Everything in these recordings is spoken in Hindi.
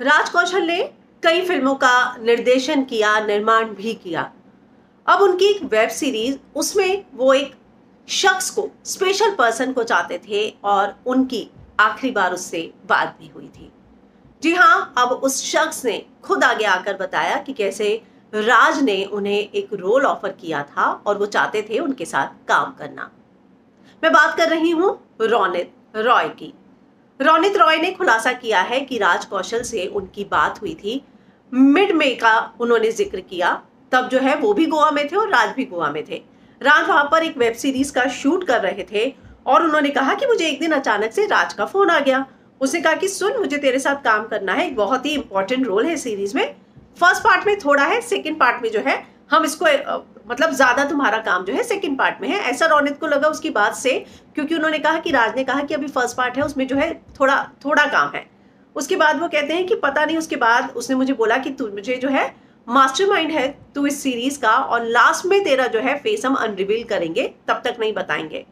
राज कौशल ने कई फ़िल्मों का निर्देशन किया, निर्माण भी किया। अब उनकी एक वेब सीरीज़, उसमें वो एक शख्स को स्पेशल पर्सन को चाहते थे और उनकी आखिरी बार उससे बात भी हुई थी। जी हाँ अब उस शख्स ने खुद आगे आकर बताया कि कैसे राज ने उन्हें एक रोल ऑफ़र किया था और वो चाहते थे उनके साथ काम करना। मैं बात कर रही हूँ रौनित रॉय की। रोनित रॉय ने खुलासा किया है कि राज कौशल से उनकी बात हुई थी। मिड मे का उन्होंने ज़िक्र किया। तब जो है वो भी गोवा में थे और राज भी गोवा में थे। राज वहाँ पर एक वेब सीरीज़ का शूट कर रहे थे और उन्होंने कहा कि मुझे एक दिन अचानक से राज का फ़ोन आ गया। उसने कहा कि, सुन, मुझे तेरे साथ काम करना है। एक बहुत ही इंपॉर्टेंट रोल है सीरीज़ में। फ़र्स्ट पार्ट में थोड़ा है सेकेंड पार्ट में जो है हम इसको मतलब ज़्यादा तुम्हारा काम जो है सेकंड पार्ट में है। ऐसा रौनित को लगा उसकी बात से, क्योंकि उन्होंने कहा कि राज ने कहा कि अभी फ़र्स्ट पार्ट है, उसमें जो है थोड़ा थोड़ा काम है। उसके बाद वो कहते हैं कि पता नहीं, उसके बाद उसने मुझे बोला कि तू, मुझे जो है मास्टरमाइंड है तू इस सीरीज़ का, और लास्ट में तेरा जो है फेस हम अनरिवील करेंगे, तब तक नहीं बताएँगे।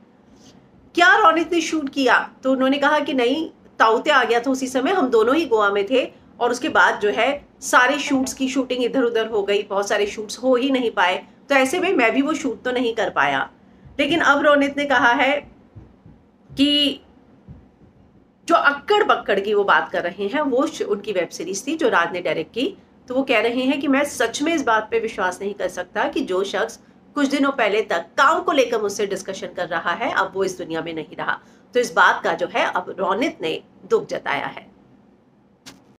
क्या रौनित ने शूट किया? तो उन्होंने कहा कि नहीं, ताउते आ गया था उसी समय, हम दोनों ही गोवा में थे, और उसके बाद जो है सारे शूट्स की शूटिंग इधर उधर हो गई, बहुत सारे शूट्स हो ही नहीं पाए। तो ऐसे में मैं भी वो शूट तो नहीं कर पाया। लेकिन अब रोनित ने कहा है कि जो अक्कड़ बक्कड़ की वो बात कर रहे हैं, वो उनकी वेब सीरीज़ थी, जो राज ने डायरेक्ट की तो वो कह रहे हैं कि मैं सच में इस बात पे विश्वास नहीं कर सकता कि जो शख्स कुछ दिनों पहले तक काम को लेकर मुझसे डिस्कशन कर रहा है, अब वो इस दुनिया में नहीं रहा। तो इस बात का जो है, अब रौनित ने दुख जताया है।